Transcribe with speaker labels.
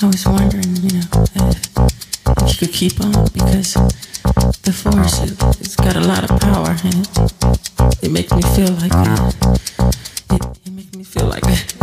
Speaker 1: I was wondering, you know, if, if you could keep on because the force—it's got a lot of power and it, it makes me feel like it, it, it makes me feel like